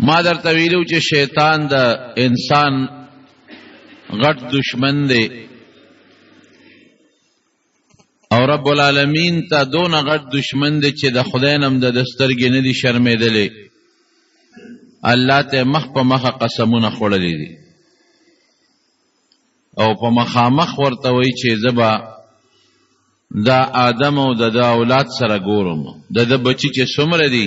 ما در تویلو چې شیطان د انسان غټ دشمن دی او رب العالمین ته دون غټ دشمن دی چې د خدای نم د دسترګې نه دی شرمېدلې الله ته مخ په مخه قسمونه خوړلې دي او په مخامخ ورته وایي چې زه به دا آدم او د ده اولاد سره ګورم د ده بچي چې څومره دي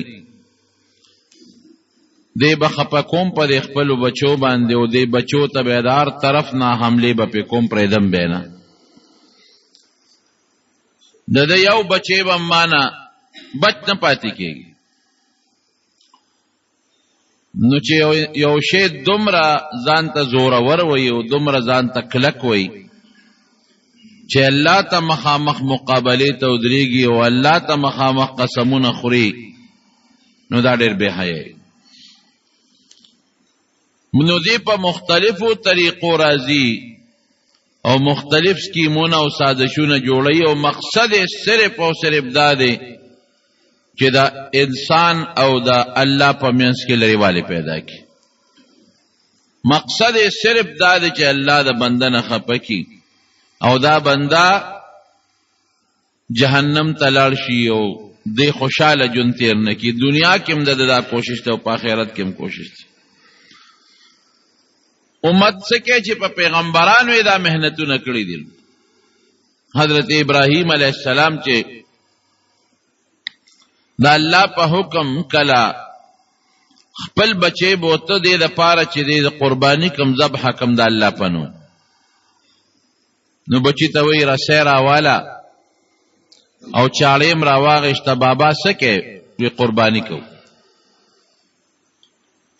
دی به خپه کوم په دې خپلو بچو باندې او دې بچو ته به د هر طرف نه حملې به پې کوم پرېږدم به نه د ده یو بچی به مانه بچ نه پاتې کېږي نو چې یو شی دومره ځان ته زورور وي او دومره ځان ته کلک وي چې الله ته مخامخ مقابله ته ودرېږي او الله ته مخامخ قسمونه خوري نو دا ډېر بې حیا نو دې په مختلفو طریقو راځي او مختلف سکیمونه او سازشونه جوړوي او مقصد یې صرف او صرف دا دی چې دا انسان او دا الله په منځ کې لريوالی پیدا کی مقصد صرف دا دی چې الله د بنده نه خپه کی او دا بنده جهنم ته لاړ شي او د خوشاله جون تیر نه کی دنیا کې هم دا کوشش ته او په آخرت کې هم کوشش ته امت سکه چې په پیغمبرانو دا مهنتونه کړې دي حضرت ابراهیم علیه السلام چې د الله په حکم کلا خپل بچي بوته دې د پاره چې دې د قرباني کم ذبح کم د الله پنو نو بچی ته وی رسې راواله او چاړیم راواغشته بابا سکه وی قرباني کو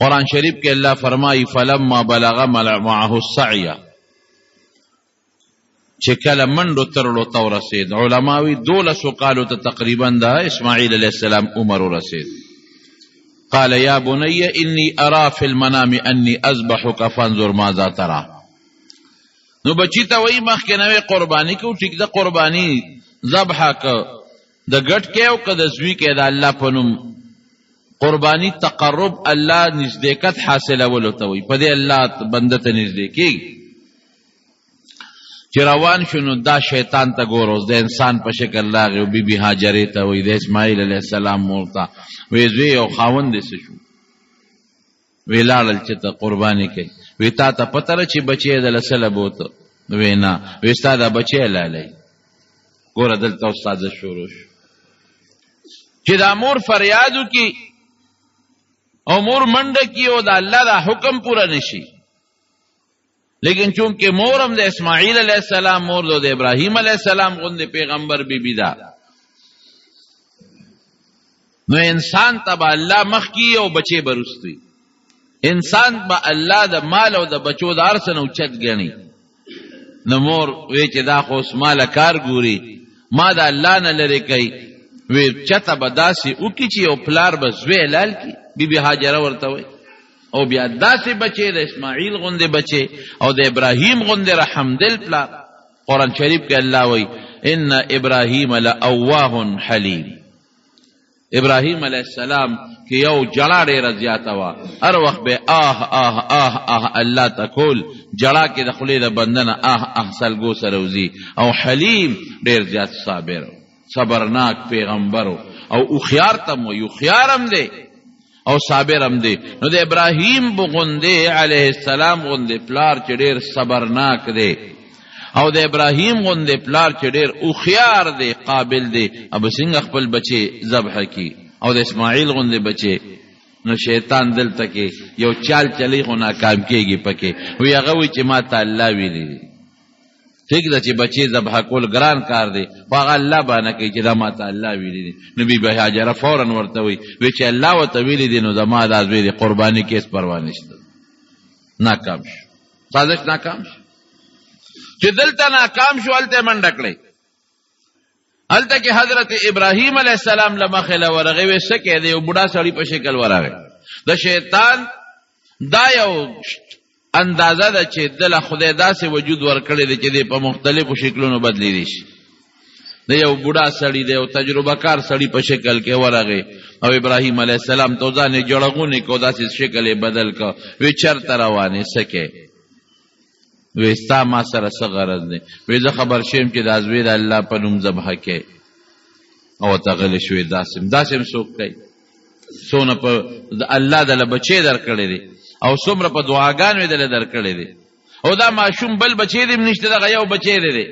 قرآن شریف کې الله فرمایي فلما بلغ معه السعی چې کله منډو ترړو ته ورسېد علماوي دولسو کالو ته تقریبا د اسماعیل علیه السلام عمر ورسېد قال یا بنی انی ارا فی المنام انی اذبحک فانظر ماذا ترا نو بچی ته وای مخکې نوې قرباني کو ټیک د قرباني ذبح ک د ګټ کې او ک د زوی کې د الله په نوم قرباني تقرب الله نزدېکت حاصلولو ته وای په دې الله بنده ته نزدې کیږي چې روان شو نو دا شیطان ته ګور اوس د انسان په شکل راغی او بی بی هاجرې ته وایي د اسماعیل علیه السلام مور ته وایي زوی او خاوند یې څه شو وی لاړل چې ته قرباني کوي وی تا ته پته ده چې بچی یې د لسله بوته وی نه وی ستا دا بچی یې لالی ګوره دلته استاد شروع شو چې دا مور فریاد وکړي او مور منډه کړي او د الله دا حکم پوره نشي لیکن چونکه مور هم د اسماعیل علیه السلام مور ده د ابراهیم علیه السلام غوندې پیغمبر بیبي بی ده نو انسان ته به الله مخکي او بچي برستوي انسان به الله د مال او د بچو د ارث نه اوچت ګڼي نو مور وی چې دا خو مال کار ګوري ما د الله نه لري کوي وی چته به داسې وکړي چې او پلار به زوی لال کی بیبي بی هاجره ورته وي او بیا داسې بچې د اسماعیل غوندې بچې او د ابراهیم غوندې رحمدل پلار قرآن شریف کې الله وایي ان ابراهیم لاواه حلیم ابراهیم علیه السلام کې یو جړا ډېره زیاته وه هر وخت به آه آه آه آه الله ته کول جړا کې د خولې د بندنه آه آه سلګو سره وځي او حلیم ډېر زیات صابر و صبرناک پیغمبر او هوښیار تم وي هوښیار هم دی او صابر هم دی نو د ابراهیم بغوندې علیه السلام غوندې پلار چې ډېر صبرناک دی او د ابراهیم غوندې پلار چې ډېر هوښیار دی قابل دی اب څنګه خپل بچی ذبح کی او د اسماعیل غوندې بچی نو شیطان دلته کې یو چال چلی خو ناکام کیږي پکې وی هغه وی چې ما ته الله ویلی ټیک ده چې بچې ذبح کول ګران کار دی خو هغه الله بانه کوي چې دا ما ته الله ویلي دي نو بي به هاجره فورا ورته وي وی چې الله ورته ویلي دي نو زما دا زوی دی قرباني کې هېڅ پروا نشته ناکام شو سازش ناکام شو چې دلته ناکام شو هلته یې منډه کړئ هلته کې حضرت ابراهیم علی السلام لمخه لورغه وې سکه دی یو بډا سړی په شکل ورغه د شیطان دا یو اندازه ده چې دل خدای داسې وجود ورکړي دی چې په مختلفو شکلونو بدلی دي شي د یو بوډا سړی دی او تجربه کار سړی په شکل کې ورغی او ابراهیم علی السلام ته ځان جوړغونی کو داسې شکل بدل کو وی چرته روانې سکه وی ستا ما سره څه غرض دی وی زه خبر شویم چې دا زوی د الله په نوم ذبح کوي او ته غلی شوې داسې هم داسې هم څوک کوي څونه په الله دله بچی درکړی دی او څومره په دعاګانو یې دله درکړی دی او دا ماشوم بل بچی دی هم نشته دغه یو بچی دی دی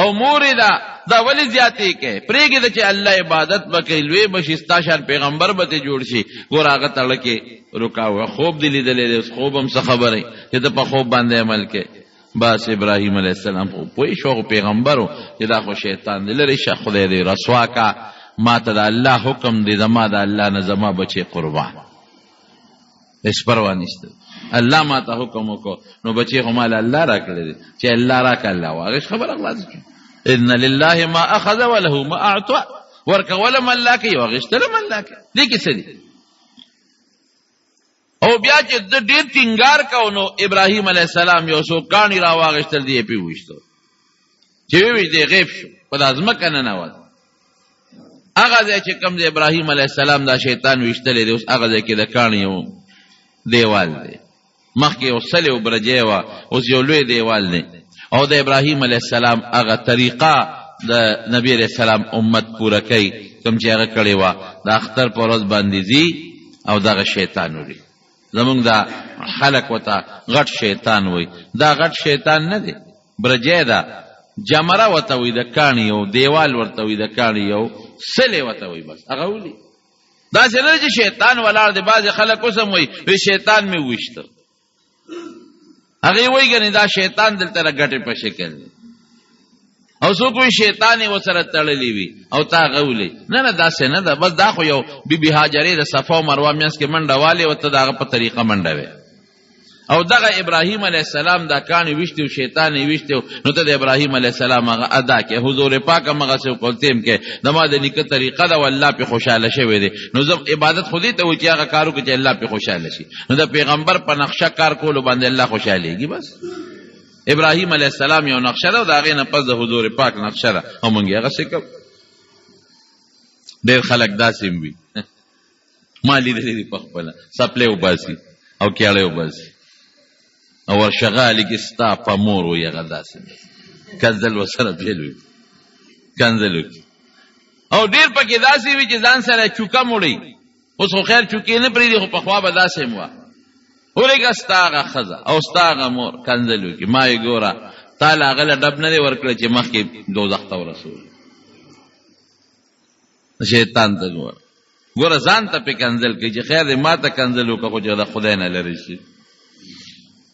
او مور دا دا ولی زیاتې کې پرېګې د چې الله عبادت وکړي لوی بشي ستا شان پیغمبر به ته جوړ شي ګور هغه تړه کې رکاو خوب دی لیدلې دی اوس خوب هم څه خبره چې ته په خوب باندې عمل کې بس ابراهیم علیه السلام خو پوه شو پیغمبرو چې دا خو شیطان دی لرې شه خدای دی رسوا کا ما ته د الله حکم دی زما د الله نه زما بچي قربان هیڅ پروا نشته الله ما ته حکم وکړو نو بچي خو مال الله را کړی دی چې الله را کړ الله واغې خبره خلاص کړي ان لله ما اخذ وله ما اعطى ورکول من الله کوي واغشتل من الله کوي دې کې څه دي او بیا چې د ډېر ټینګار کاو نو ابراهیم علی السلام یو څو کانی را واغشتل دی پیوښتو چې وی دې غیب شو په دازمه کنه نه وځه هغه ځای چې کوم د ابراهیم علیه السلام دا شیطان ویشتلی دی اوس هغه ځای کې د کاڼي یو دیوال دی مخکې یو سلې او برجی وه اوس یو لوی دیوال دی او د ابراهیم علیه السلام هغه طریقه د نبی علیه السلام امت پوره کوي کوم چې هغه کړې وه د اختر په ورځ باندې ځي او دغه شیطان وړي زمونږ دا خلک وته غټ شیطان وای دا غټ شیطان نه دی برجه ده جمره وته وي د کاڼي یو دیوال ورته وي د کاڼي یو سلې وته وي بس هغه ولي دا څنګه چې شیطان ولاړ دی بعضې خلک اوس هم وایي شیطان مې وویشته هغه وایي کنه دا شیطان دلته راګټه په شکل دی او سو کوئی شیطان و سره تړلی وي او تا غولې نه نه داسې نه ده بس دا خو یو بی بی هاجرې د صفا او مروه میاس کې منډه والي او ته دغه په طریقه منډه وي او دغه ابراهیم علی السلام دا کان وشتو شیطان وشتو نو ته د ابراهیم علی السلام هغه ادا کې حضور پاک هغه سو کوتیم کې دما د نیکه طریقه دا والله په خوشاله شوی دی نو زه عبادت خو دې ته و چې هغه کارو کې چې الله په خوشاله شي نو د پیغمبر په نقشه کار کولو باندې الله خوشحالېږي بس ابراهیم علیه السلام یو نقشه ده او د هغې نه پس د حضور پاک نقشه ده او مونږ یې هغسې کوو ډېر خلک داسې هم وي ما لیدلي دي په خپله سپلی وباسي او کیړی وباسي او ورشغالي کې ستا په مور وي هغه داسې کنځل ورسره پیل وي کنځل وکړي او ډېر پکې داسې وي چې ځان سره چوکه موړي اوس خو خیر چونکې نه پرېږدي خو پخوا به داسې هم وه ولېږه ستا هغه ښځه او ستا هغه مور کنځل وکړي ما یې ګوره تا له هغه له ډب نه دی ورکړی چې مخکې دوزخ ته ورسول شیطان ته ګوره ګوره ځان ته پې کنځل کوي چې خیر دی ما ته کنځل وکړه خو چې د خدای نه لرې شي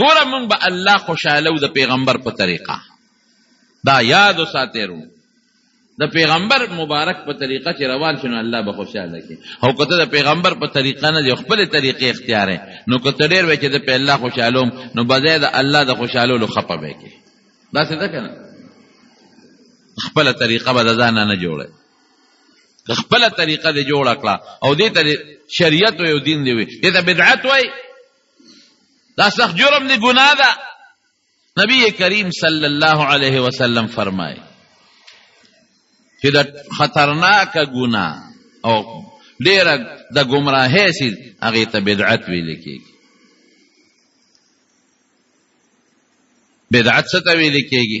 ګوره مونږ به الله خوشحالو د پیغمبر په طریقه دا یاد وساتئ د پیغمبر مبارک په طریقه چې روان شنو الله به خوشاله کی او کته د پیغمبر په طریقه نه دی خپل طریقې اختیار نو کته ډیر وای چې د په الله خوشالوم نو بځای د الله د خوشالو لو خپه به کی دا څه ده کنه خپل طریقه به ځان نه جوړه خپل طریقه دی جوړ کړه او دې ته شریعت او دین دی وي دې ته بدعت وای دا سخت جرم دی گناه ده نبی کریم صلی الله علیه وسلم فرمای چې د خطرناک ګناه او ډیره د گمراهی سي هغه ته بدعت ویل کیږي بدعت څه ته ویل کیږي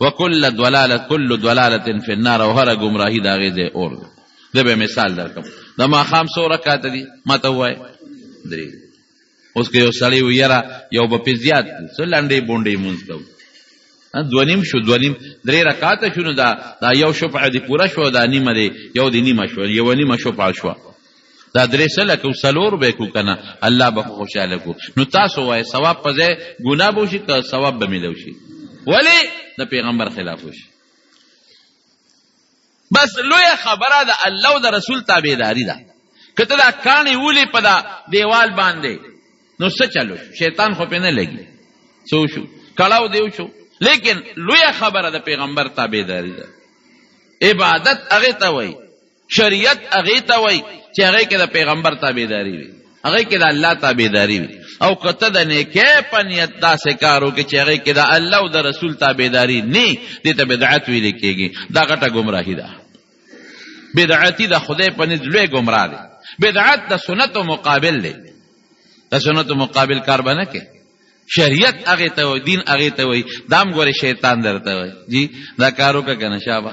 وکل دلاله کل دلاله فی النار او هر گمراهی دا غیزه اور دی زه به مثال درکم د ماښام څو رکعاته دي ما ته ووایه درې اوس که یو سړی و یاره یو به پې زیات کړو څه لنډې بونډې مونځ کوو دوه نیم شو دوه نیم درې رکعاته شو نو دا دا یو شفعه دې پوره شوه دا نیمه دې یو دې نیمه شوه یوه نیمه شفعه شوه دا درې سله کو سلور به کو کنه الله به خوشاله کو نو تاسو وای ثواب په ځای ګناه بوشي که ثواب به ملو شي ولی د پیغمبر خلاف وشي بس لوی خبره ده الله او د رسول تابعداري ده کته دا کانی ولی په دا دیوال باندې نو څه چلو شیطان خو په نه لګي څو شو کلاو دیو شو لیکن لوی خبره ده پیغمبر تابعداري ده عبادت هغه ته وایي شریعت هغه ته وای چې هغه کې د پیغمبر تابعداري وي هغه کې د الله تابعداري وي او کته د نیکه په نیت داسې کارو کې چې هغه کې د الله او د رسول تابعداري نه دي ته بدعت ویل کېږي دا غټه گمراهي ده بدعتي د خدای په نس لوی گمراه دی بدعت د سنت مقابل دی د سنت مقابل کار بنه کې شریعت هغه ته وای دین هغه ته وای دام ګوره شیطان درته وای جی دا کارو کا کنه شابه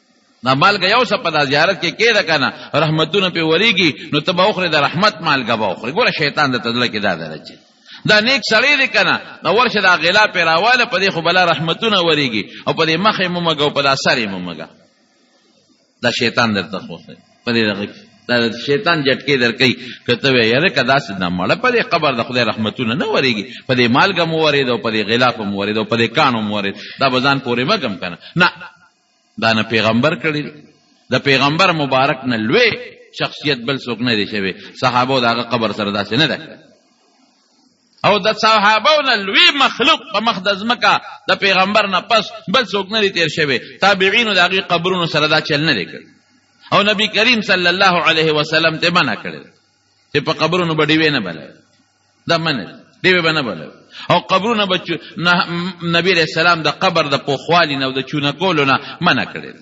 دا مالګه یو څه په دا زیارت کې کېده که نه رحمتونه پرې ورېږي نو ته به وخورې د رحمت مالګه به وخورې ګوره شیطان درته زړه کې دا ده چې دا نیک سړی دی که نه دا ورشه دا غلا پرې راواله په دې خو بلا رحمتونه ورېږي او په دې مخ یې مومږه او په دا سر یې مومږه دا شیطان درته خوښوي په دې دغه کې دا شیطان جټکې درکوي که ته وایې یاره که داسې نه مړه په دې قبر د خدای رحمتونه نه ورېږي په دې مالګه مو ورېده او په دې غلا په مو ورېده او په دې کاڼو مو ورېد دا به ځان پورې مه کم که نه نه دا نه پیغمبر کړی دی د پیغمبر مبارک نه لوی شخصیت بل څوک نه دی شوی صحابه دغه قبر سره داسې نه ده او د صحابه نه لوی مخلوق په مخ د ځمکه د پیغمبر نه پس بل څوک نه دی تیر شوی تابعینو د هغې قبرونو سره دا چل نه دی کړی او نبی کریم صلی الله علیه وسلم ته منع کړی چې په قبرونو به ډیوې نه بلوي دا منه دی به نه بلل او قبرونه به نبی علیه السلام د قبر د پوخوالي نه او د چونه کولو نه منع کړی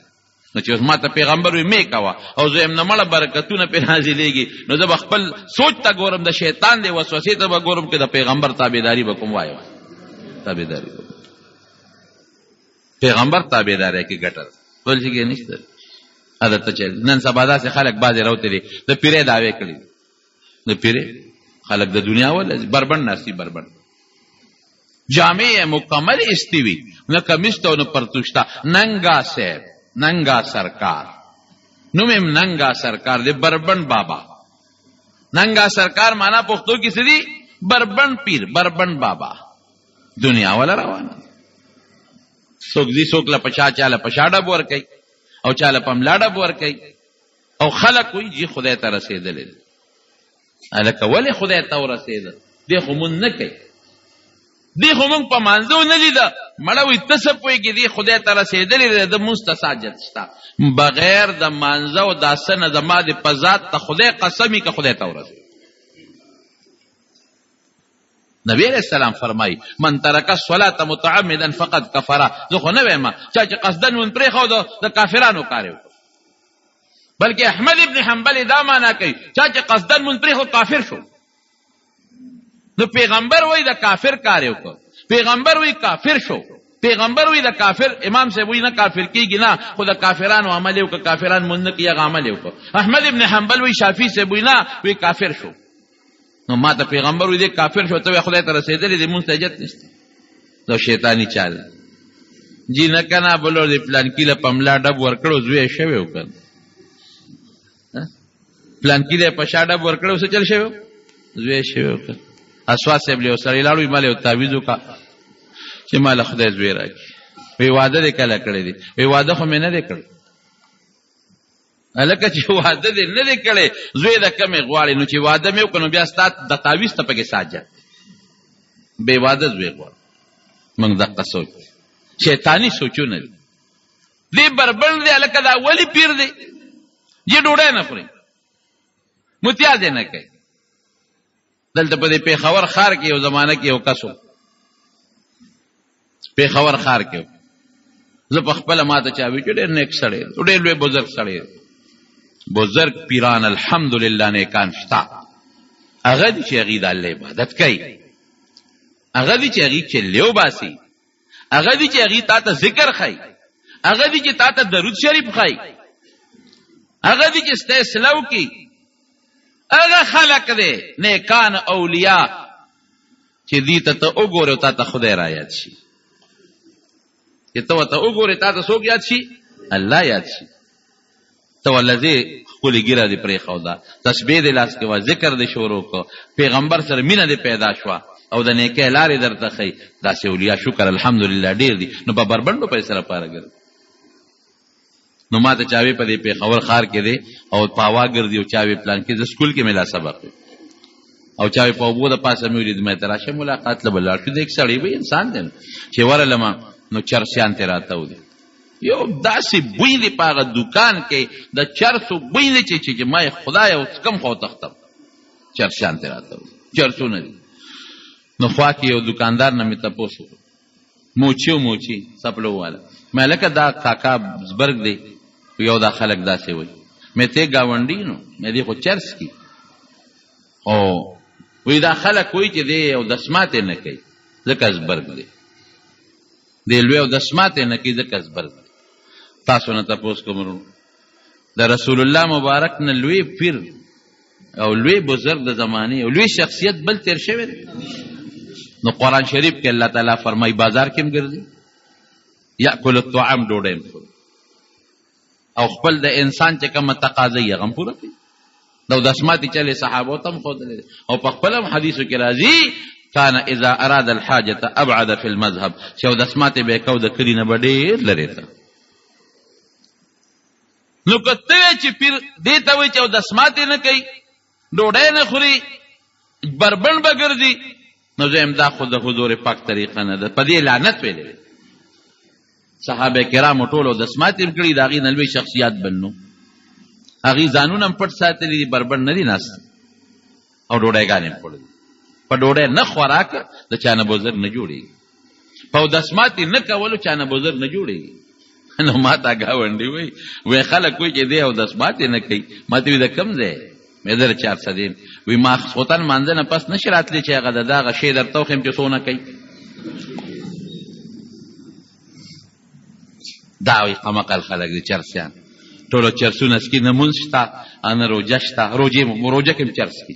نو چې اوس ما ته پیغمبر وي مې کوه او زه هم نه مړه برکتونه پرې نازلېږي نو زه به خپل سوچ ته ګورم د شیطان دی وسوسې ته به ګورم که د پیغمبر تابعداري به کوم وایه تابعداري کوم پیغمبر تابعداري کې ګټه بل څه کې نشته عادت ته چې نن سبا داسې خلک بعضې راوتلي د پیرې دعوې کړي نه پیری خلک د دنیا ول بربند ناستی بربند جامع مکمل استوی نه کمیسته او نه پرتوشته ننګا صاحب ننګا سرکار نوم هم ننګا سرکار دی بربند بابا ننګا سرکار معنا پښتو کې څه دی بربند پیر بربند بابا دنیا ولا روانه څوک دې څوک له پچا چاله پچاډه بور کوي او چاله پملاډه بور کوي او خلک وایي جی خدای ته رسېدلی دی هلکه ولې خدای ته ورسېده دی خو مونږ نه کوي دی خو مونږ په مانځو نه لیده مړه وایي ته څه پوهېږي دی خدای ته رسېدلی دی د مونځ ته ساجت شته بغیر د مانځه او دا څه نه زما د په ذات ته خدای قسمي که خدای ته ورسېده نبی علیہ السلام فرمای من ترک الصلاه متعمدا فقد کفر زه خو نه وایم چا چې قصدن ون پرې خو د کافرانو کار وکړ بلکې احمد ابن حنبل دا معنا کوي چا چې قصدن مونږ پرې خو کافر شو نو پیغمبر وای د کافر کار یو پیغمبر وای کافر شو پیغمبر وی د کافر امام صاحب وی نه کافر کیږي نه خو د کافرانو عمل یو که کافران مونږ نه کیږي عمل یو احمد ابن حنبل وی شافعی صاحب وی نه وی کافر شو نو ما ته پیغمبر وی دې کافر شو ته خدای ته رسېدلې دې مونږ ته حاجت نشته دا شیطاني چال جی نه کنه بلو دې پلان کې له پملا ډب ورکړو زوی شوی وکړ پلان کې له پشا ډب ورکړو څه چل شوی زوی شوی وکړ اسواس ابل او سړی لاړو مال او تعویذ وکړه چې مال خدای زوی راکړي وی واده دې کله کړی دی وی واده خو مې نه دی کړی هلکه چې واده دې نه دی کړی زوی د کمې غواړي نو چې واده مې وکړ نو بیا ستا د تعویز ته پکې ساجت بې واده زوی غواړي موږ دقه سوچ شیطاني سوچونه دي دې بربنډ دی هلکه دا ولې پیر دی یې ډوډۍ نه خوري متیازې نه کوي دلته په دې پیښور ښار کې یو زمانہ کې یو کسو پیښور ښار کې زه په خپل ماته چا وی چې ډېر نیک سړی ډېر لوی بزرګ سړی بزرګ پیران الحمدلله نیکان شتا هغه چې هغه د الله عبادت کوي هغه چې هغه چې لیو باسي هغه دي چې هغه تا ته ذکر خای هغه دي چې تا ته درود شریف خای هغه دي چې ستاسو سلو کی هغه خلق دی نیکان اولیاء چې دي ته ته وګوره تا ته خدای را یاد شي چې ته ته وګوره تا ته څوک یاد شي الله یاد شي ته ولا ځې ښکلې ږیره دې پرېښوده، تسبیح دې لاس کې وه، ذکر دې شروع کړ، پیغمبر سره مینه دې پیدا شوه او د نیکۍ لارې درته ښیي، داسې اولیا شکر الحمدلله ډېر دي، نو په بربنډو پیسو لپاره ګرځي. نو ما ته چاوې په دې پېښور ښار کې دی او په هوا ګرځي او چاوې پلانکې زه سکول کې مې لا سبق وي او چاوې په اوبو د پاسه مې ولید مې ته راشه ملاقات له به لاړ شو د یک سړی به انسان دی چې ورلمه نو چرسیان ترې راته ودي یو داسې بوی دی په هغه دوکان کې د چرسو بوی دی چې چې ما یې خدای او کوم خوا وتښتم چرسیان ترې راته چرسونه دي نو خوا کې یو دوکاندار نه مې تپوس وکړ موچي موچي سپلو والا مې لکه دا کاکا زبرګ دی یو دا خلک داسې وي مې ته گاونډي نو مې دې خو چرس کی او وی دا خلک وایي چې دی او دسمات نه کوي ځکه زبرګ دی دې لوی او دس ماته نه کی ځکه زبر دی تاسو نه تاسو کوم د رسول الله مبارک نه لوی پیر او لوی بزرگ د زمانه او لوی شخصیت بل تیر شوی دی نو قران شریف کې الله تعالی فرمای بازار کې هم ګرځي یاکل الطعام ډوډۍ هم خوري او خپل د انسان چې کومه تقاضا یې هغه هم پوره کوي دا داسې ماتې چلې صحابو ته هم ښودلی او په خپل هم حدیثو کې راځي کان اذا اراد الحاجة ابعد فی المذهب چې اودس ماتې به یې کو د کلي نه به ډېر لرې ته نو که ته چې پیر دې ته وایي چې اودس ماتې نه کوي ډوډۍ نه خوري بربنډ به ګرځي نو زه هم دا خو د حضور پاک طریقه نه ده په دې لعنت ویلی دی صحابه کرامو ټولو دسمات یې کړي د هغې نه لوی شخصیات بنو هغې ځانونه هم پټ ساتلي دي بربنډ نه دي ناست او ډوډۍ ګانې هم خوړلي په ډوډۍ نه خوراک د چا نه بزر نه جوړېږي په اودس ماتي نه کولو چا نه بزر نه جوړېږي نو ما ته ګاونډي وای وای خلک کوی چې دی او د اسبات نه کوي ما ته د کم ځای مې در چار سدیم وی ما خصوتن مانځه نه پس نشر اتلی چې هغه دا غشې در توخم چې سونه کوي دا وی قمقل خلک دي چرسیان ټولو چرسونه سکی نه مونږ شته ان روجه شته روجه مو روجه کوم چرس کی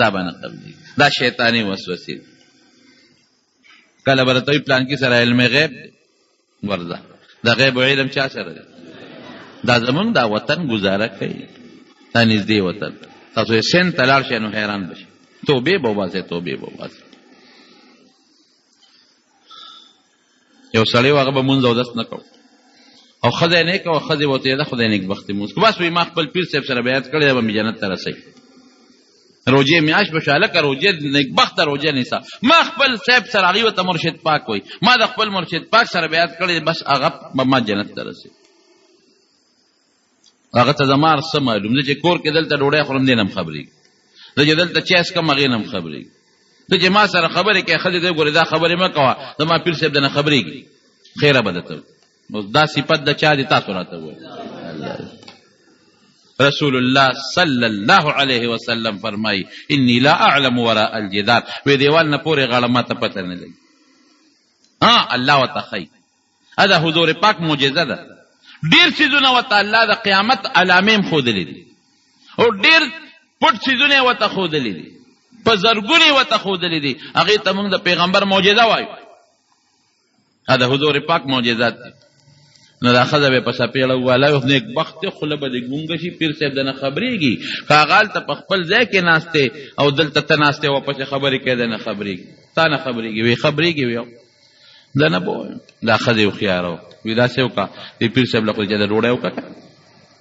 دا باندې قبلي دا شیطانی وسوسې کله برته پلان کې سره علم غیب ورځه دا غیب علم چا سره دی دا زمونږ دا وطن گزاره کوي دا نږدې وطن تاسو یې سن ته لاړ شئ نو حیران به شئ توبې به وباسئ توبې به وباسئ یو سړی و هغه به مونځ اودس نه کوو او ښځه یې نه کوه ښځې به ورته یاده خدای نیکبختي مونځ که بس وایي ما خپل پیر صاحب سره بیعت کړی دی به مې جنت ته رسوي روجه میاش بشه هلکه روجه نیکبخته روجه نیسه ما خپل صاحب سره هغوی ورته مرشد پاک وایي ما د خپل مرشد پاک سره بیعت کړی دی بس هغه به ما جنت ته رسوي هغه ته زما هر څه معلوم زه چې کور کې دلته ډوډۍ خورم دی نه هم خبرېږي زه چې دلته چای څکم هغې نه هم خبرېږي ته چې ما سره خبرې کوې ښځې ته ګورې دا خبرې مه کوه زما پیر صاحب درنه خبرېږي خیره به درته نو دا صفت د چا دی تاسو راته ووایئ رسول الله صلی الله علیه وسلم فرمای انی لا اعلم وراء الجدار وی دیوال نه پورې غاړه ما ته پته نه لګي ها الله وتخی دا د حضور پاک معجزه ده ډیر څیزونه ورته الله د قیامت علامې هم ښودلې دي او ډیر پټ څیزونه یې ورته ښودلې دي په زرګونه یې ورته ښودلې دي هغې ته موږ د پیغمبر معجزه وایو دا د حضور پاک معجزات دي نو دا ښځه به په سپېړه وواله اوس نیک بخت دی خوله به دې ګونګه شي پیر صاحب دنه خبرېږي که هغهلته په خپل ځای کې ناست او دلته ته ناست یې ورپسې خبرې کوې دنه خبرېږي تا نه خبرېږي وی خبرېږي وی دا نه پوه دا خځه یو خيارو وی دا څه وکا دی پیر صاحب لکه چې دا ډوړې وکا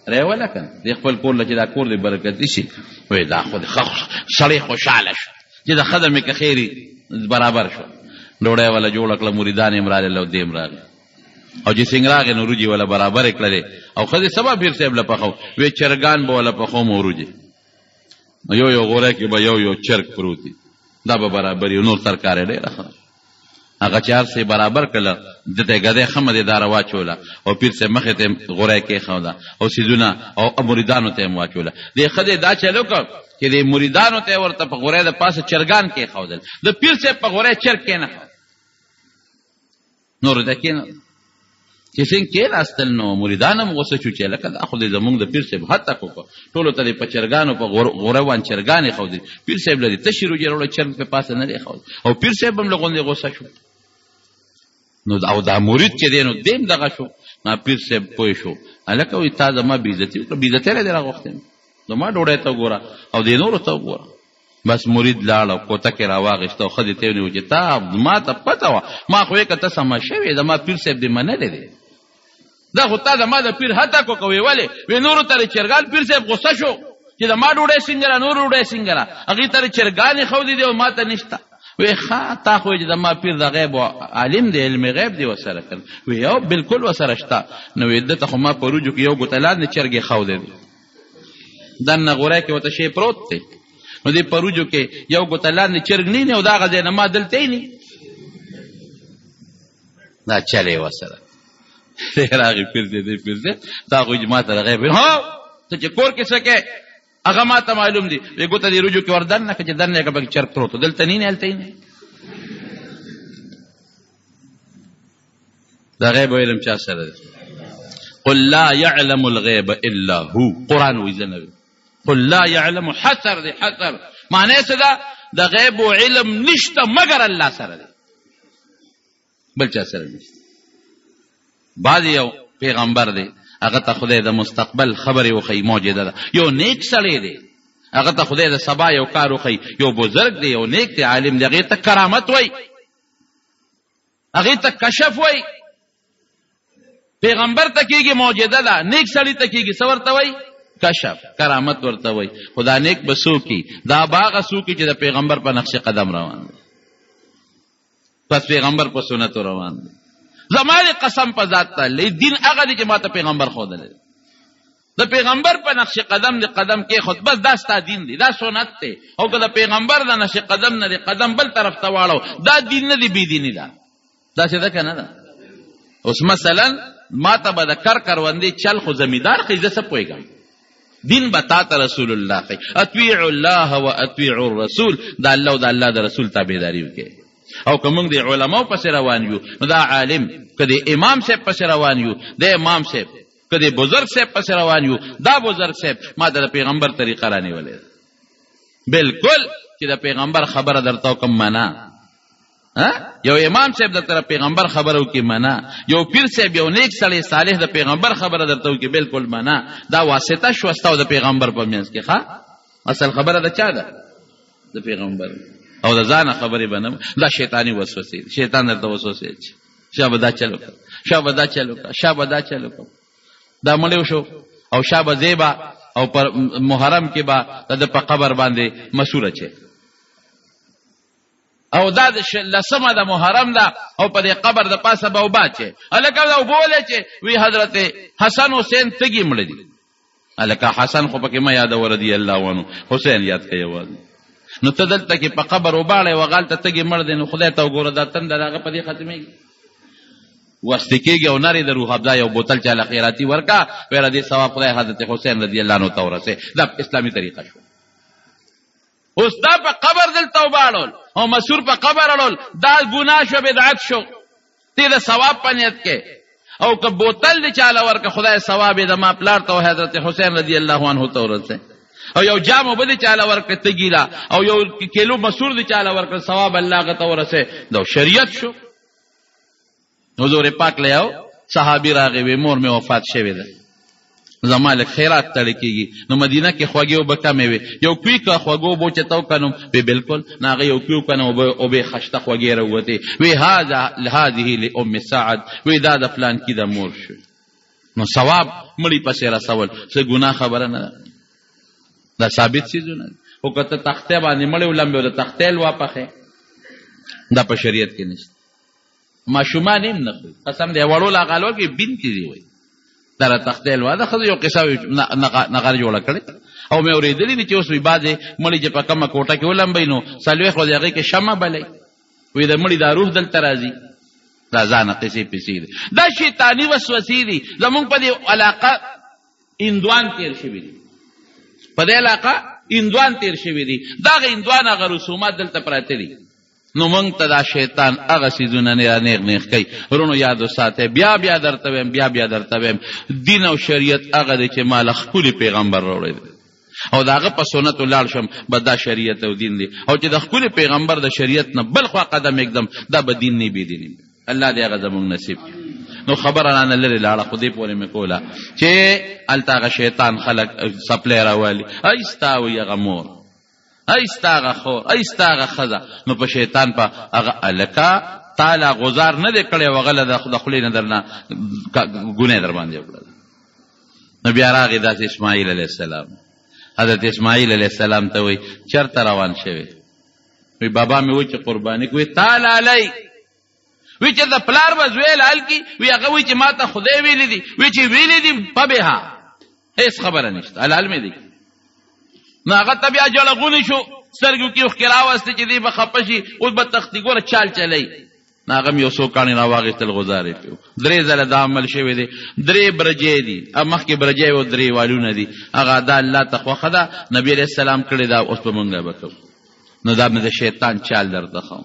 رې ولا کړ دی خپل کور لکه دا کور دی برکت شي وی دا خو سړی خوشاله شو چې دا خځه مې که خیری برابر شو ډوړې ولا جوړ کړ مریدان امرال له دې امرال او چې څنګه راغې نو روجي ولا برابر کړل او خځه سبا پیر صاحب لپخو وی چرګان به ولا پخو مو روجي یو یو غوره کې به یو یو چرګ پروت دا به برابر یو نور ترکارې ډېر هغه چې هر څه یې برابر کړل، ده ته یې ګدۍ ښه مزې داره واچوله او پیر صاحب مخې ته یې غوری کېښوده او څیزونه او مریدانو ته یې هم واچوله. دې ښځې دا چل وکړ چې دې مریدانو ته یې ورته په غوری د پاسه چرګان کېښودل، د پیر صاحب په غوری چرګ کېنښود، نور ځای کېنښود. چې څنګه کېناستل نو مریدان هم غوسه شو چې لکه دا خو دې زمونږ د پیر صاحب هتک وکړو ټولو ته دې په چرګانو په غوره وان چرګانې ښودې پیر صاحب لري تشې روجې راوړه چرګ په پاسه نه دی ښود او پیر صاحب هم له غوندې غوسه شو نو او دا مرید چې دی نو دیم دغه شو ما پیر صاحب پوه شو هلکه وایي تا زما بېعزتي وکړه بېعزتۍ له دې راغوښتې زما ډوډۍ ته وګوره او دې نورو ته وګوره بس مريد لاړ او کوتک يې راواخيست او ښځې ته يې ونيو چې تا زما ته پته وه ما خو ويې کته سمه شوې زما پير صاحب دې منلی دی دا خو تا زما د پير هته کو کوې ولې وې نورو ته د چرګان پير صاحب غوسه شو چې د ما ډوډۍ سنګره نور ډوډۍ سنګره هغه تر چرګانې خو دي او ماته نشته وی ښا تا خو چې د ما پیر د غیب عالم دی علم غیب دی وسره کړ وی یو بالکل وسره شته نو د ته خو ما پروجو کې یو ګوتلاد نه چرګې خو دی دننه غوره کې ورته شی پروت دی نو دې پروجو کې یو ګوته لاندې چرګ نه او دا غځې نه ما دلته نه دا چلې وسره دې راغی پیر دې دې پیر دې دا خو جما ته راغی به هو ته چې کور کې څه کې هغه ما ته معلوم دي وی ګوته دې رجو کې وردن نه کې دنه کې به چرګ پروت دلته نه نه دلته نه دا غیب علم چا سره دی قل لا يعلم الغیب الا هو قرآن وی زنوی قل لا يعلم حسر دی حسر معنی څه ده د غیب او علم نشته مگر الله سره دی بل چا سره نشته بعض یو پیغمبر دی هغه ته خدای د مستقبل خبرې وښیي معجزه ده یو نیک سړی دی هغه ته خدای د سبا یو کار وښیي یو بزرګ دی یو نیک دی عالم دی هغې ته کرامت وایي هغه ته کشف وای پیغمبر ته کیږي معجزه ده نیک سړی ته کیږي څه ورته وای کشف کرامت ورته وای خدا نیک بسو کی دا باغ سو کی چې د پیغمبر په نقش قدم روان دی پس پیغمبر په سنت روان دی زماره قسم په ذات ته دین هغه چې ماته پیغمبر خو دلې د پیغمبر په نقش قدم دی قدم کې خود بس دا ستا دین دی دا سنت دی او که د پیغمبر د نقش قدم نه دی قدم بل طرف ته واړو دا دین نه دی بی دینی دا دا څه ده کنه دا اوس مثلا ما ته به د کر کروندې چل خو زمیدار خې زه څه پوهېږم دین به تا ته رسول الله خې اطیع الله و اطیع الرسول دا الله او د الله د رسول تابعداري وکړي او که موږ د علماو پسې روان یو نو دا عالم که د امام صاحب پسې روان یو د امام صاحب که د بزرګ صاحب پسې روان یو دا بزرګ صاحب ما ته د پیغمبر طریقه رانیولې ده بلکل چې د پیغمبر خبره درته وکړم منه یو امام صاحب درته پیغمبر خبره وکړي منه یو پیر صاحب یو نیک سړی صالح د پیغمبر خبره درته وکړي بلکل منه دا واسطه شو ستاسو د پیغمبر په منځ کې ښه اصل خبره د چا ده د پیغمبر او د ځانه خبرې به نه دا شیطاني وسوسې شیطان درته وسوسې شابه دا چلو کا شابه دا چلو کا شابه دا چلو کا دا مړیو شو او شابه زیبا او پر محرم کې با د په قبر باندې مسوره چي او دا د لسمه د محرم ده او په دې قبر د پاسه به وبا چي الکه دا وبوله چي وی حضرت حسن حسین تګي مړ دي الکه حسن خو پکې ما یادوه رضی الله عنه حسین یاد کړه یوازې نو ته دلته کې په قبر وباړې وغالته تګې مړ دی نو خدای ته وګوره دا تنده د هغه په دې ختمېږي وسته کېږي او نرې د روح افزا یو بوتل چا له خیراتي ورکا ویره دې ثواب خدای حضرت حسین رضی الله عنه ته ورسې دا اسلامي طریقه شو اوس دا په قبر دلته وباړول او مسور په قبر اړول دا ګناه شو بدعت شو تی د ثواب په نیت کې او که بوتل دی چاله ورکه خدای ثواب یې د ما پلار ته او حضرت حسین رضی الله عنه ته ورسه او یو جام وب دی چاله ورکه تګیلا او یو کیلو مسور دی چاله ورکه ثواب الله غته ورسه دا شریعت شو حضور پاک له یو صحابي راغی وی مور مې وفات شوې ده زما لږ خیرات تړی کېږي نو مدینه کې خوږې اوبه کمې وې یو کوی که خوږو اوبو چې ته وکنم وی بلکل نو هغه یو کوی وکنه اوبه خشته خوږې راووتې وی هذه لام سعد وی دا د فلانکي د مور شو نو ثواب مړي پسې رسول څه ګناه خبره نه ده دا ثابت څیزونه دي خو که ته تختې باندې مړی ولمبې او د تختې لوا پخې دا په شریعت کې نشته ماشومان هم نه خوري قسم دی وړو لا غالو کې بنتي دی وای دا تختې لوا دا خو یو قصه نغار جوړ کړي او مې اورېدلې دي چې اوس وی بازه مړي چې په کومه کوټه کې ولم بینو سلوي خو دغه کې شمه بلې وې د مړي دا روح دلته راځي دا ځانه قصې پسې دي دا شیطانی وسوسې دي زمونږ په دې علاقه اندوان تیر شوی دي په دې علاقه اندوان تیر شوی دي دا غ اندوان غ رسومات دلته پراته دي نو مونږ ته دا شیطان هغه سیزونه نه نیغ نیغ کوي ورونو یاد وساته بیا بیا درته ویم بیا بیا درته ویم دین او شریعت هغه دی چې ما له ښکلي پیغمبر راوړی دی او د هغه په سنتو لاړ شم به دا شریعت او دین دی او چې د ښکلي پیغمبر د شریعت نه بل خوا قدم اږدم دا به دین نه بې دیني الله دې هغه زموږ نصیب کړي نو خبره رانه لرې لاړه خو دې پورې مې کوله چې هلته هغه شیطان خلک سپلی راوالي ایستا وي هغه مور ای ستا هغه خور ای ستا هغه ښځه نو په شیطان په هغه هلکه تا لا غزار نه دی کړی او هغه له د خولې نه درنه ګناه در باندې وکړله نو بیا راغی داسې اسماعیل علیه السلام حضرت اسماعیل علیه السلام ته وایي چېرته روان شوی وی بابا مې وایي چې قرباني کوي تا لالی وی چې د پلار به زوی لال کی وی هغه وی چې ما ته خدای ویلې دي وی چې ویلې دي په به هیڅ خبره نشته حلال مې دي نو هغه ته بیا جلغونی شو سترګو کې ښکلا واسطه چې دی به خپه شي اوس به تختی ګوره چال چلی نو هغه مې یو څو کاڼي راواخېستل غزارې پې درې ځله دا عمل شوی دی درې برجې دي مخکې برجې او درې والونه دي هغه دا الله ته خوښه ده نبي علیه السلام کړې دا اوس به مونږ به کوو نو دا مې د شیطان چال درته ښوم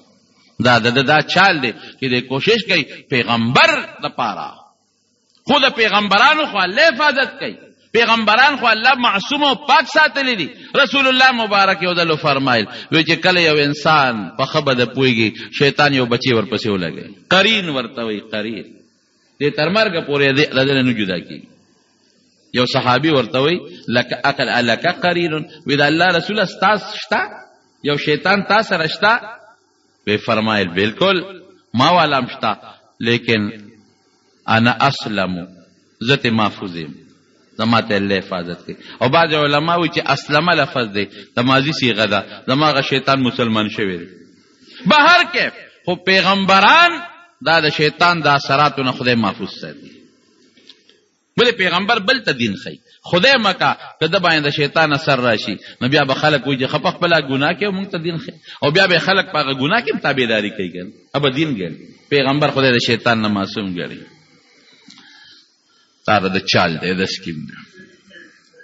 دا د دا چال دی چې د کوشش کوي پیغمبر د پاره خو د پیغمبرانو خو الله حفاظت کوي پیغمبران خو الله معصوم او پاک ساتلی دي رسول الله مبارک یو دلو فرمایل وی چې کله یو انسان په خبره پويږي شیطان یو بچي ورپسې ولګي قرین ورته وي قرین دی تر مرګه پورې دی له دې نه جدا کیږي یو صحابي ورته وی لک اقل الک قرین وی دا الله رسول استاد شتا یو شیطان تا سره شتا وی فرمایل بالکل ما والام شتا لیکن انا اسلم زته محفوظیم زما ته الله حفاظت کوي او بعض علما وایي چې اسلمه لفظ دی د ماضي صیغه ده زما هغه شیطان مسلمان شوی دی به هر کیف خو پیغمبران دا د شیطان د اثراتو نه خدای محفوظ ساتي ولې پیغمبر بل ته دین ښیي خدای مکه که د باندې د شیطان اثر راشي نو بیا به خلک وایي چې خپه خپله ګناه کوي موږ ته دین ښیي او بیا به خلک په هغه ګناه کې هم تابعداري کوي که ابه دین ګڼي پیغمبر خدای د شیطان نه معصوم ګڼي دا د چال دی د سکیم دی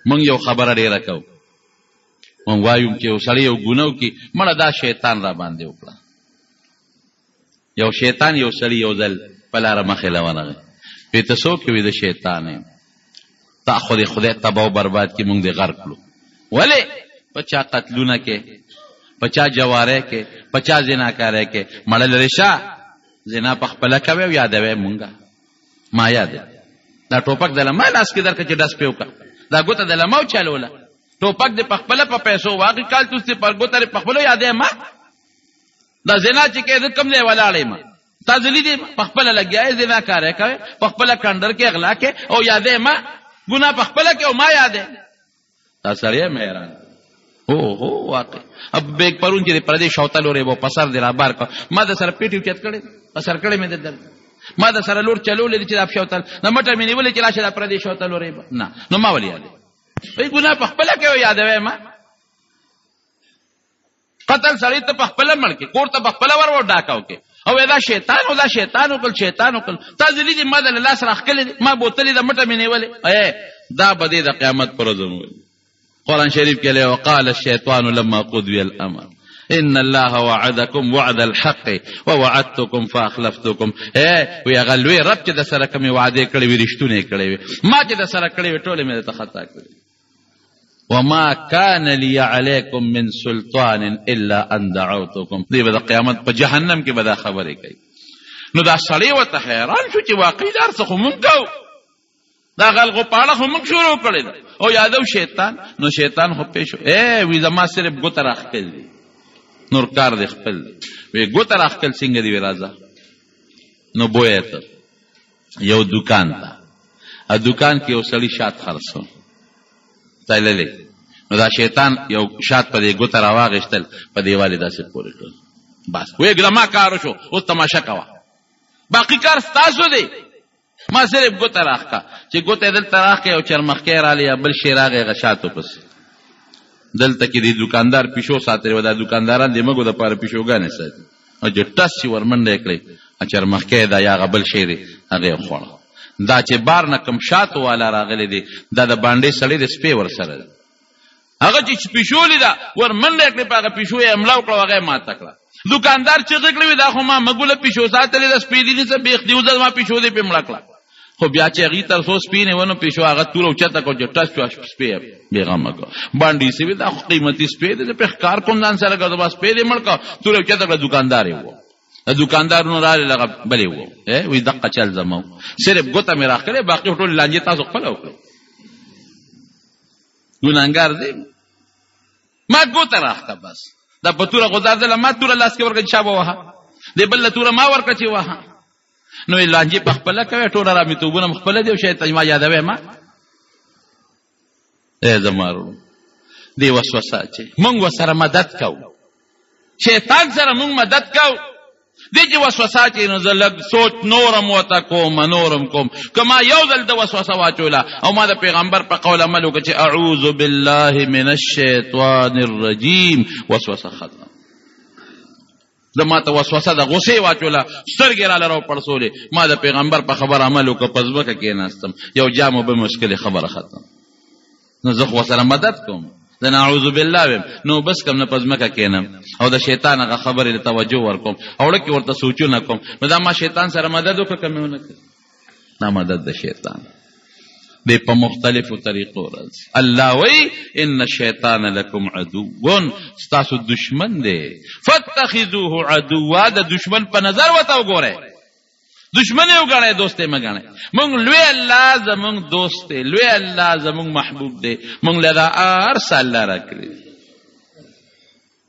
مونږ یو خبره ډیره کوو مونږ وایو چې یو سړی یو ګناه وکړي مړه دا شیطان را باندې وکړه یو شیطان یو سړی یو ځل په لاره مخې له ورغی وی ته څوک وي د شیطان یم تا خو د خدای تبا او برباد کې مونږ دې غرق کړو ولې په چا قتلونه کې په چا جواره کې په چا زناکاره کې مړه لرې شه زنا په خپله کوې او یادوې مونږه مایا دی دا ټوپک د لما لاس کې درکړه چې ډس پې وکړه دا ګوته د لما وچلوله ټوپک دې په خپله په پیسو واخې کالتوس دې په ګوته دې په خپلو یادې ما دا زنا چې کې زه کوم ځای ولاړ یم تا زه لیدې په خپله لګیا یې زنا کار یې کوې په خپله کنډر کې غلا کې او یادې ما ګناه په خپله کې او ما یادې دا سړی مې حیران او هو واقع اب بیگ پرون چې پر دې شوتل اورې وو پسر دې را بار کړ ما د سره پیټیو چت کړې پسر کړې مې د درد ما د سره لور چلولې چې د شوتل نه مټه مې نیولې چې راشه د پر دې شوتل اورې نه نو ما ولې یادې وی ګناه په خپل کې یادوي ما قتل سړی ته په خپل مړ کې کور ته په خپل ور و ډاکاو کې او دا شیطان او دا شیطان او کل شیطان او کل تا ځلې دې ما د الله سره خکلې ما بوتلې د مټه مې نیولې اے دا بده د قیامت پر ورځ قرآن شریف کې له وقال الشیطان لما قضي الامر ان الله وعدكم وعد الحق ووعدتكم فاخلفتكم اے وی هغه لوی رب چې د سره کومې وعده کړې وي رښتونه کړې وي ما چې د سره کړې وي ټولې مې ته خطا کړې وما كان لي عليكم من سلطان الا ان دعوتكم دې به د قیامت په جهنم کې به دا خبرې کوي نو دا سړی ورته حیران شو چې واقعي دا هر څه خو مونږ کوو دا غل غوپاړه خو مونږ شروع کړې ده او یادو شیطان نو شیطان خو پېښو ای وي زما صرف ګوته راښکل دي نور کار دې خپل وی ګوته راښکل څنګه دی وی راځه نو بویه ته یو دکان ته ا دکان کې یو سړی شات خرڅو تللی نو دا شیطان یو شات په دې ګوته راواغېستل په دیوالې داسې پورې کړل بس وې ګرما کار شو اوس تماشه کوه باقي کار ستاسو دی ما صرف ګوته راخکا چې ګوته دلته راخکې او چرمخکې رالی یا بل شی راغې غشاتو پس دلته کې د دکاندار پیشو ساتلی و دا دکانداران د مګو د پاره پیشوګانې ساتي او چې ټس چې ورمنډه یې کړې چې مخکې دا یا غبل شی دی هغه یې وخوړه دا چې بار نه کوم شاتو والا راغلی دی دا د بانډې سړی دی سپی ورسره دی هغه چې پیشو لیده ورمنډه یې کړې په هغه پیشو یې حمله وکړه هغه یې ماته کړه دوکاندار چغې کړې وي دا خو ما مګوله پیشو ساتلې ده سپی دي نیسه بېخ دي وځه زما پیشو دې پې مړه کړه خو بیا چې هغه تر څو سپینې ونو پیشو هغه تور او چته کو چې ټس چوا سپی بیغم کو باندې سی دا قیمتي سپی دې په ښکار کوم ځان سره غو بس پې دې مړ کو تور او چته کو دکاندار وو دکاندارونو را لغه بلې وو وی دقه چل زمو صرف ګوته مې راخره باقي ټول لانجه تاسو خپل وکړو ګناګار دې ما ګوته راخته بس دا په تور غزار دل ما تور لاس کې ورګ شابه وها دې بل تور ما ورکړ چې وها نو لانجې په خپل کوي ټول را میتوبونه خپل دی شي تجما یادوي ما اے زمارو دی وسوسه چې مونږ سره مدد کو شیطان سره مونږ مدد کو دی چې وسوسه چې نو زلګ سوچ نورم وتا کوم نورم کوم کما یو ځل د وسوسه واچولا او ما د پیغمبر په قول عمل وکړ چې اعوذ بالله من الشیطان الرجیم وسوسه ختم د ما ته وسوسه د غصې واچوله سترګې راله راو پړسولې ما د پیغمبر په خبر عمل وکړ په ځمکه کېناستم یو جام اوبه مې وڅښلې خبره ختم نو زه خو ورسره مدد کوم زه نعوذ بالله ویم نو بس کم نه په ځمکه کېنم او د شیطان هغه خبرې ته توجه ورکوم او ړکې ورته سوچونه کوم نو دا ما شیطان سره مدد وکړه که مې ونه کړ دا مدد د شیطان دی په مختلفو طریقو راځي الله وی ان الشیطان لکم عدو ستاسو دشمن دی فاتخذوه عدوا د دشمن په نظر وته وګوره دشمن یو غړی دوست یې مګنه مونږ لوی الله زمونږ دوست دی لوی الله زمونږ محبوب دی مونږ لدا ار سال راکړي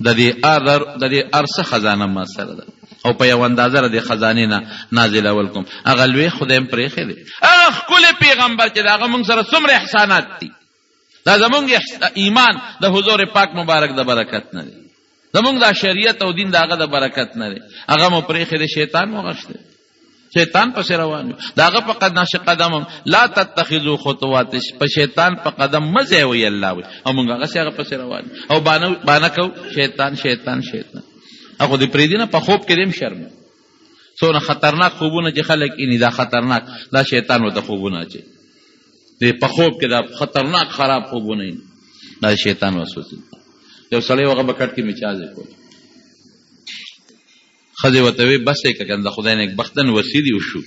د دې ار د دې ار څه خزانه ما سره ده او په یو اندازه د خزانې نه نازلول کوم هغه لوی خدای هم پرېښی دی هغه ښکلی پیغمبر چې د هغه موږ سره څومره احسانات دي دا زمونږ ایمان د حضور پاک مبارک د برکت نه دی زمونږ دا شریعت او دین د هغه د برکت نه دی هغه مو پرېښی دی شیطان وغښتی شیطان پس روان داغه په قد نشه قدم لا تتخذو خطوات په شیطان په قدم مزه وی الله وی او موږ هغه سره پس روان او باندې باندې کو شیطان شیطان شیطان هغه دې پری دینه په خوب کې دیم شرم څونه خطرناک خوبونه چې خلک یې دا خطرناک دا شیطان وته خوبونه چې دې په خوب کې دا خطرناک خراب خوبونه یې دا شیطان وسوسه یو سړی هغه بکټ کې میچازه کوي خځې ورته وې بس یې که کنه د خدای نیکبختن وسي دي وشو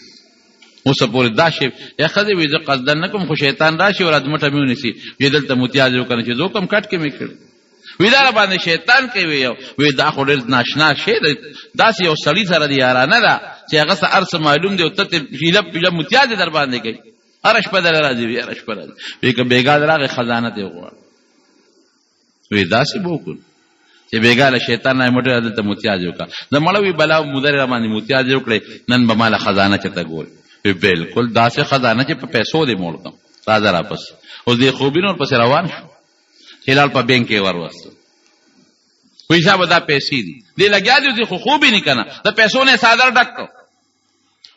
اوسه پورې دا شی یا ښځې وې زه قصدا نه کوم خو شیطان راشي او رادمټه مې ونیسي وې دلته متیاز یې وکړه چې زه کوم کټ کې مې کړ وی دا باندې شیطان کوي یو وی دا خو ډېر ناشنا شی دی داسې یو سړی سره دی یارانه ده چې هغه څه ارس معلوم دی او ته پیله پیله متیاز در باندې کوي هر شپه در راځي وی هر شپه راځي وی که بیګا دراغه خزانه دی غواړي وی داسې به وکړو چې بېګا له شیطان نه موټر دلته متیاز وکړه د مړوي بلا مدر را باندې متیاز وکړې نن به مال خزانه چته ګور بالکل داسې خزانه چې په پیسو دې موړ کم راځه را پس اوس دې خوبین ور پسې روان شو هلال په بینک کې ور وستو ویسا به دا پیسې دي دې لګیا دي خو خوبې نه کنه د پیسو نه ساده ډک کړو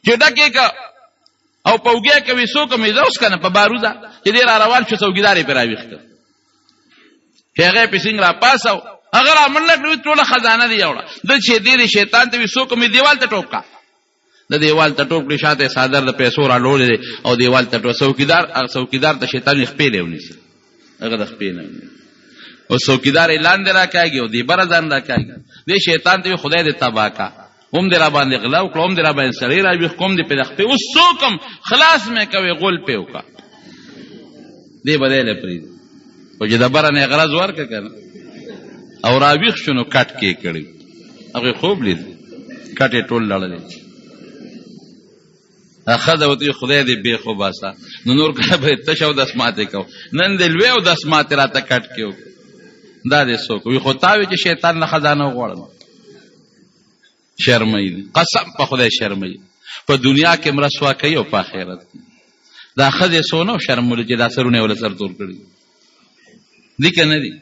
چې ډکه کا او پوګیا کوي سو کومې زوس کنه په باروزه چې دې را روان شو څوګیدارې پر راويخته هغه په سنگ را پاسو هغه را منډه کړو ټول خزانه دی وړه د چې دې شیطان ته وسو کومې دیوال ته ټوکا د دیوال ته ټوپ کړی شاته صادر د پیسو را لولې او دیوال ته ټوسو کیدار هغه څوکیدار ته شیطان خپې لیونی هغه د خپې نه او څوکیدار یې لاندې راکاږي او دی بره ځان راکاږي دې شیطان ته خدای دې تباه کا هم دې را باندې غلا وکړه هم دې را باندې سړی راویښ کوم دې پرې خپې اوس څوک هم خلاص مې کوې غول پې وکړه دې به دی له پرېږدي خو چې د بره نه یې غرض ورکړه که نه او راویښ شو نو کټ کې کړی هغه خوب لید کټې ټول لړلې اخذ او تی خدای دې به خو باسا نو نور کله به تشو د اسماته کو نن دې لوی او د اسماته را ته کټ کیو دا دې سو کوي خو تاوي چې شیطان نه خزانه غوړم شرمای قسم په خدای شرمای په دنیا کې مرسوا کوي او په آخرت دا خزه سونه شرمول چې دا سرونه ول سر تور کړی دي کنه دي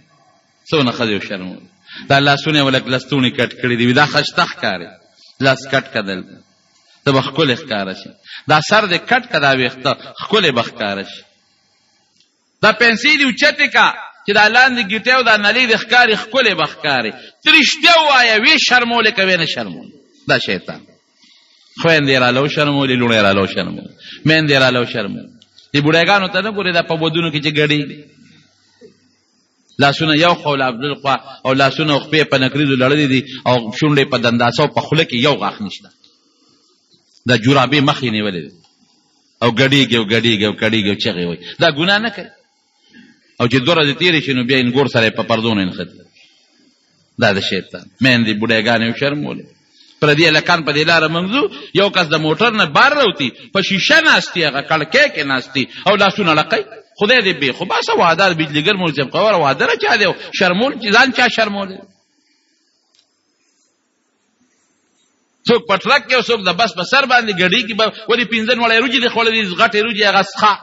سونه خزه شرمول دا لاسونه ول کلستونی کټ کړی دی دا خشتخ کاری لاس کټ کدل ته به ښکلې ښکاره شي دا سر دې کټ که دا ویښته ښکلې به ښکاره شي دا پنسې دې اوچتې که چې دا لاندې ګیټې او دا نلې دې ښکاري ښکلې به ښکاري ته رښتیا ووایه وې شرمولې که وې نه شرمولې دا شیطان خویندې یې راله وشرمولې لوڼې یې راله وشرمولې میندې یې راله وشرمولې دې بوډاګانو ته نه ګورې دا په ودونو کې چې ګډېږي لاسونه یو خوا او بل خوا او لاسونه او خپې په نکریزو لړلې دي او شونډې په دنداسه او په خوله کې یو غاښ نشته د جورابې مخ یې نیولی دی او ګډېږي او ګډېږي او کړېږي او چغې وایي دا ګناه نه کوي او چې دوه ورځې تېرې شي نو بیا انګور سره یې په پردو نه نښتي دا د شیطان میندې بوډاګانې وشرمولې پردي هلکان په دې لاره منځو یو کس د موټر نه بار راوتي په شیشه ناستي هغه کړکۍ کې ناستي او لاسونه لقی خدای دې بې خو باسه وادار بجلیګر ملزم قوار وادر چا دی شرمول ځان چا شرمول څوک په ټرک کې څوک د بس په سر باندې ګډي کې ولې پنځن وړې روجي دي خوړلې غټې روجي هغه ښه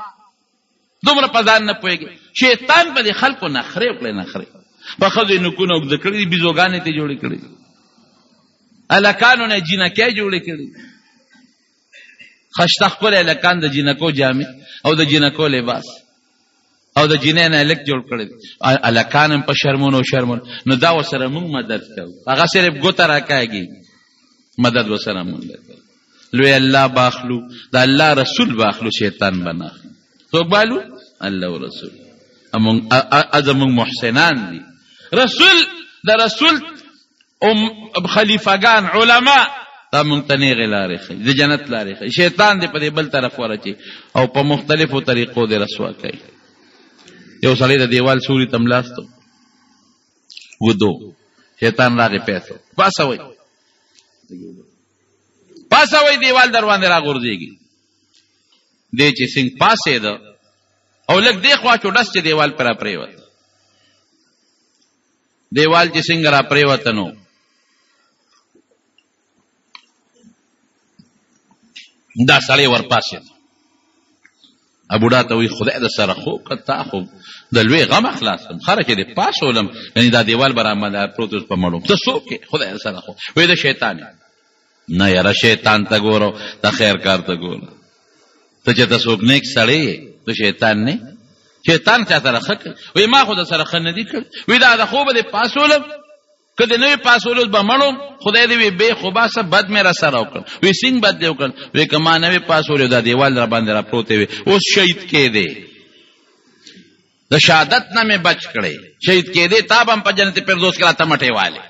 دومره په ځان نه پوهېږي شیطان په دې خلکو نخرې وکړې نخرې په ښځو یې نکونه اوږده کړي دي بیزوګانې ته جوړې کړي دي هلکانو نه جینکۍ جوړې کړي خشته ښکلی هلکان د جینکو جامې او د جینکو لباس او د جینۍ نه هلک جوړ کړی دی هلکان هم په شرمونو شرمونو نو دا ورسره موږ مدد کوو هغه صرف ګوته راکاږي مدد ورسره موږ کوو لوی الله باخلو د الله رسول باخلو شیطان بنا څوک بالو الله او رسول امون ازمون محسنان دي رسول د رسول ام خلیفګان علما دا مونږ ته نیغې لارې ښي د جنت لارې ښي شیطان دې په دې بل طرف ورچي او په مختلفو طریقو دې رسوا کوي یو سړی د دیوال سوري ته ملاستو ودو شیطان راغې پیسو پاسوي پاسوي دیوال در باندې راغورځيږي دی چې څنګه پاسې ده او لګ دی خوا چې ډس چې دیوال پر پریوت دیوال چې څنګه را پریوت نو دا سړی ورپاسې ابوډا ته وی خدای د سره خو کتا خو د لوی غم خلاص کم خره کې د پاسولم یعنی دا دیوال برا مدار پروت په مړو ته سو کې خدای سره خو وې د شیطان نه یاره شیطان ته ګورو ته خیر کار ته ګورو ته چې تاسو نیک سړی ته شیطان نه شیطان چا سره خک وې ما خو د سره خنه دی کړ وې دا د خوب د پاسولم که دې نه وي پاسولو به مړو خدای دې وي بې خو باسه بد مې را سره وکړ وی څنګه بد دې وکړ وی که ما نه وي پاسولو دا دیوال را باندې را پروتې وي اوس شهید کېدې د شهادت نه مې بچ کړې شهید کېدې تا به هم په جنت فردوس کې راته مټې والې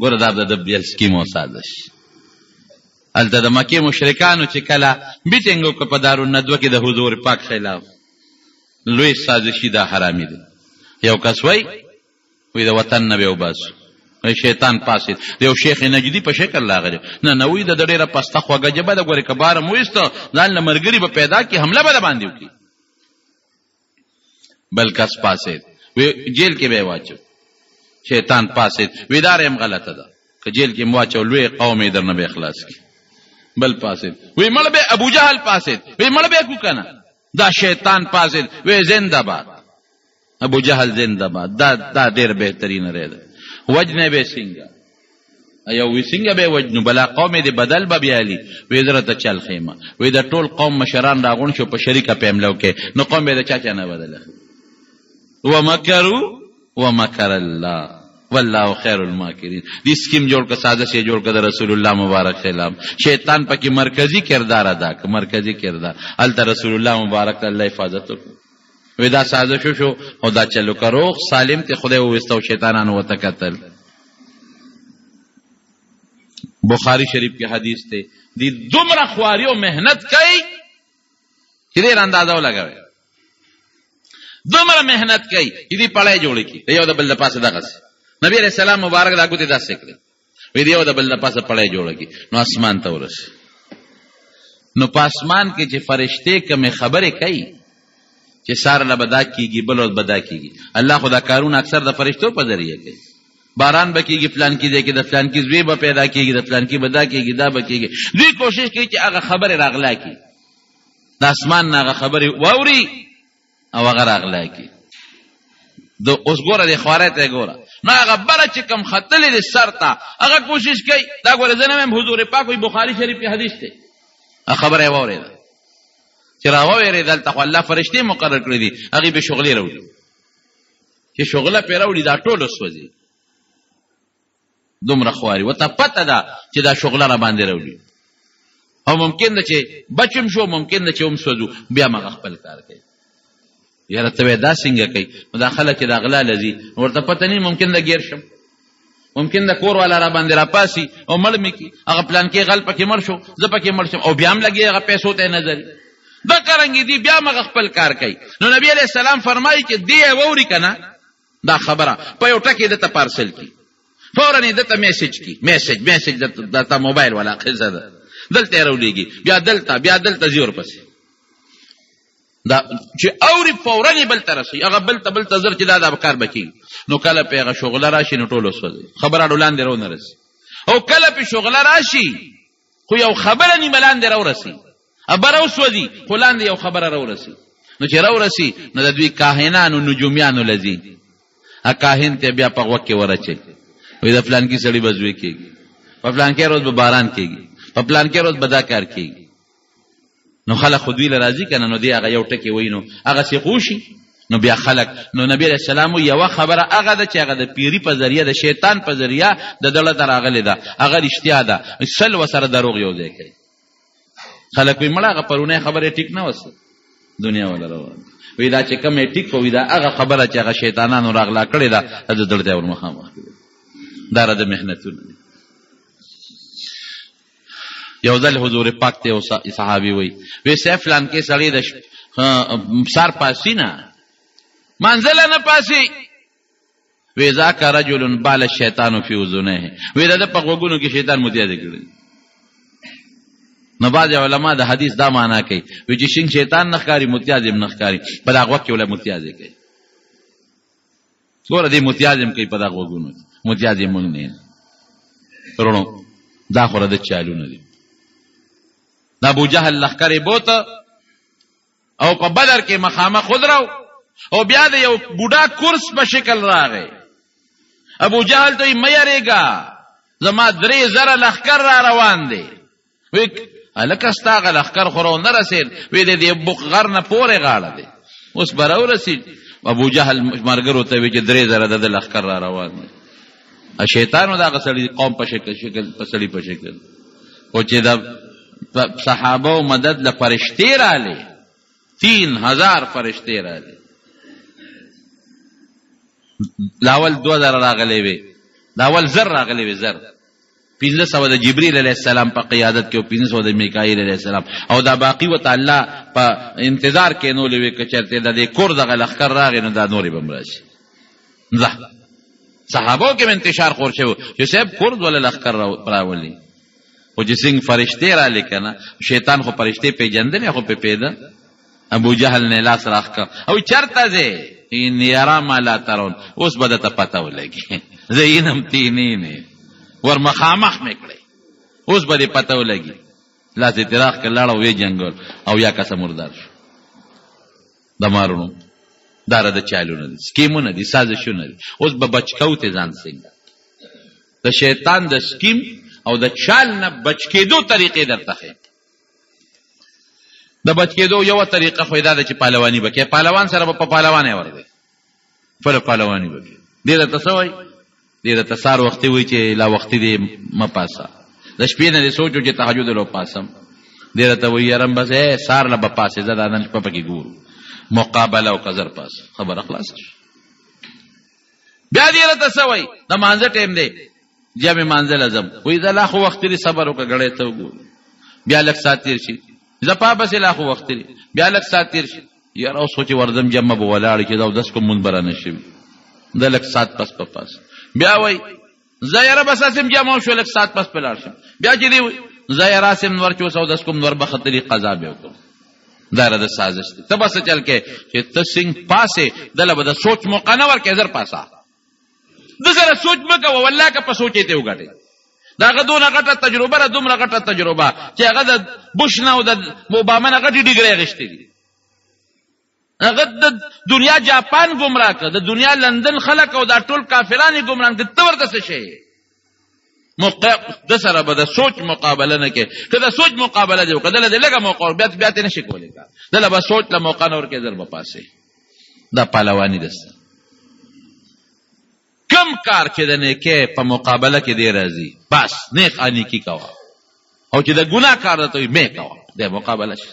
ګوره دا د دبدیل سکیم وساده شي هلته د مکې مشرکانو چې کله میټینګ وکړ په دارالندوه کې د حضور پاک خلاف لوی سازشی دا حرامی دی یو کس وای وی د وطن نه به وباسو وی شیطان پاسید د یو شیخ نجدی په شکل راغلی نه نه وی د ډیره پسته خوږه جبه د ګورې کبار مو ایست ځان له مرګری به پیدا کی حمله به باندې وکي بل کس پاسید وی جیل کې به واچو شیطان پاسید وی دار هم غلطه ده که جیل کې مواچو لوی قوم در نه به اخلاص کی بل پاسید وی مړ به ابو جهل پاسید وی مړ به کو کنه دا شیطان پازل وې زنده باد ابو جهل زنده باد دا دا ډیر بهترین ری ده وجنه به څنګه ایو وی څنګه به وجنو بلا قوم دې بدل به بیالي وې درته چل خیمه وې دا ټول قوم مشران راغون شو په شریکه پیملو کې نو قوم به چا چا نه بدل ومکروا ومکر الله والله خیر الماکرین دی سکیم جوړ که سازش یې جوړ که د رسول الله مبارک خلاف شیطان پکې مرکزی کردار ادا که مرکزی کردار هلته رسول الله مبارک الله حفاظت وکړو وی دا سازش شو او دا چلو کروخ سالم ته خدای وویستو شیطانانو وته قتل بخاری شریف کې حدیث ته دی دومره خواري او مهنت کوي چې ډېر اندازه ولګوي دومره مهنت کوي چې دې پړی جوړ کړي د یو د بل د پاسه دغسې نبی علیه السلام مبارک دا ګوتې داسې کړې وی د یو د بل د پاسه پړی جوړ کړي نو اسمان ته ورسي نو په اسمان کې چې فرشتې کمې خبرې کوي چې سار له بدا کیږي بل ورځ بدا کیږي الله خو دا کارونه اکثر د فرشتو په ذریعه کوي باران به کیږي پلان کې دی کې د پلان کې زوی به پیدا کیږي د پلان کې بدا کیږي دا به کیږي دوی کوشش کوي چې هغه خبرې راغلا کړي د اسمان نه هغه خبرې واوري او هغه راغلی کی د اوس ګوره د خواره ته ګوره نو هغه بره چې کم ختلې د سر ته هغه کوشش کوي دا ګوره زه نه حضور پاک وي بخاري شریف کې حدیث دی خبره یې واورېده چې راوویرې دلته خو الله فرشتې مقرر کړې دي هغې به شغلې راوړي چې شغله پرې راوړي دا ټول وسوځي دومره خواري ورته پته ده چې دا شغله راباندې راولي او ممکن ده چې بچ هم شو ممکن ده چې هم سوځو بیا مغه خپل کار کوي یاره ته وایې دا څنګه کوي نو دا خلک چې دا غلا له ځي ورته پته نه ممکن ده ګیر شم ممکن د کور والا را باندې راپاسي او مړ مې کي هغه پلان کې غل پکې مړ شو زه پکې مړ شم او بیا هم لګي هغه پیسو ته نظر دا کرنګي دي بیا مغه خپل کار کوي نو نبی علیہ السلام فرمایي چې دی ووري کنه دا خبره په یو ټکی دته پارسل کی فورا یې دته میسج کی میسج میسج دته موبایل ولا قصه ده دلته یې راولېږي بیا دلته بیا دلته زی ورپسې دا چې اوري فورا یې بل ته رسي هغه بل ته بل ته زر چې دا د کار بکی نو کله په هغه شغله راشي نو ټول وسوځي خبره ډولان دی رو نه رسي او کله په شغله راشي خو یو خبره نیمه لاندې راورسي ابه راوسوځي خو لاندې یو خبره راورسي نو چې راورسي نو د دوی کاهنانو نجومیانو لځي ا کاهن ته بیا په غوږ کې ورچي وې د فلانکی سړی بزوي کېږي په فلانکی روز به باران کېږي په فلانکی روز به دا کار کېږي نو خلک خو دوی له راځي که نه نو دی هغه یو ټکی وایي نو هغسې خو شي نو بیا خلک نو نبی علیه السلام یوه خبره هغه ده چې هغه د پیري په ذریعه د شیطان په ذریعه د دړه ته راغلې ده هغه رښتیا ده سل وسره دروغ یو ځای کوي خلک وایي مړه هغه پرونی خبره ټیک نه وسه دنیا ولا روان وی دا چې کومه ټیک وی دا هغه خبره چې هغه شیطانانو راغلا کړې ده د دړ ته ورمخامخ دا را د محنتونه یو ځل حضور پاک ته صحابي وي وی سیف لان کې سړی د سر پاسی نه منزل نه پاسی وی ذاک رجل بال الشیطان فی اذنه وی دا په غوګونو کې شیطان متیا دی کړی نو بعض علما د حدیث دا معنا کوي وی چې شین شیطان نخکاری متیا دی نخکاری په هغه وخت کې ولا متیا دی کوي ګوره دې متیاز هم کوي په دغه غوږونو متیاز یې مونږ نه رونو دا خو د چالونه دي د ابو جهل لښکر یې بوته او په بدر کې مخامه خود راو او بیا د یو بوډا کورس په شکل راغی ابو جهل ته یې مه یارېږه زما درې زره لښکر را روان دی وی الکه ستا غل اخکر خورو نه رسید وی د دې بوق غر نه پورې غاړه دی اوس برو رسید ابو جهل مرګرو ته وی چې درې زره د لخر را روان دی ا شیطانو دا غسړي قوم په شکل شکل په سړي په شکل او چې دا صحابه او مدد له فرشتي رااله 3000 فرشتي رااله لاول 2000 راغلي وي لاول زر راغلي وي زر پنځه سوه د جبريل عليه السلام په قيادت کې او پنځه سوه د ميکائيل عليه السلام او دا باقي ورته الله په انتظار کېنولې وې که چېرته د دې کور دغه لښکر راغی نو دا نورې به هم راشي ځه صحابو کې به انتشار خور شوی چې صاحب کور دوله لښکر راولي خو چې څنګه فرشتې رالې که نه شیطان خو فرشتې پېژندلې خو پې پېده ابو جهل نه لاس راخکا او چرته زه ان یرا ما لا ترون اوس به ته پته ولګي زه ینم تی نه نه ور مخامخ میکړي اوس به پته ولګي لاس تراخ کلاړ او وی جنگل او یا کس مردار شو دمارونو دار د چالونه دي سکیمونه دي سازشونه دي اوس به بچکاو ته ځان څنګه د شیطان د سکیم او د چال نه بچ کېدو طریقې درته ښیم د بچ کېدو یوه طریقه خو یې دا ده چې پهلواني به کوې پهلوان سره به په پهلوانۍ ورځې خپله پهلواني به کوې دې درته څه وایي دې درته سهار وختي وایي چې لا وختي دې مه پاسه د شپې نه دې سوچ چې تهجد له پاسم دې درته وایي یارم بس سهار له به پاسې زه دا نن شپه پکې ګورو مقابله او قذر پاس خبره خلاصه شوه بیا دې درته څه وایي د مانځه ټایم دی بیا مې مانځل ازم وې دا لا خو وخت لري صبر وکړه غړې ته وګور بیا لک سات تیر شي زپا بس لا خو وخت لري بیا لک سات تیر شي یار اوس خو چې وردم جمع به ولاړ کې دا داس کوم منبر نه شي دا لک سات پس په پس بیا وای زیره بس اسم جمع شو لک سات پس په لاړ شم بیا چې دی زیره اسم نور چې وسو داس کوم نور به خطرې قضا به وکړم دا را د سازش ته بس چل کې چې تسنګ پاسه دله به د سوچ موقع نه ورکې زر پاسه دغه سوچ مکه والله که په سوچې ته وګټي داغه دون غټه تجربه را دومره غټه تجربه چې هغه د بوش نه او د اوباما نه غټي ډیګري غشتي دي هغه د دنیا جاپان گمراه کړ د دنیا لندن خلک او دا ټول کافرانه گمراه کړ تور د څه شي موقع د سره به د سوچ مقابله نه کې که د سوچ مقابله دی وکړه دله د لږه موقع بیا بیا ته نشي کولی کار دله به سوچ له موقع نه ورکې زر به پاسې دا پهلواني ده کم کار چې د نیکې په مقابله کې دی راځي بس نیک انیکی کوه او چې د ګناه کار ته وي مه کوه د مقابله شي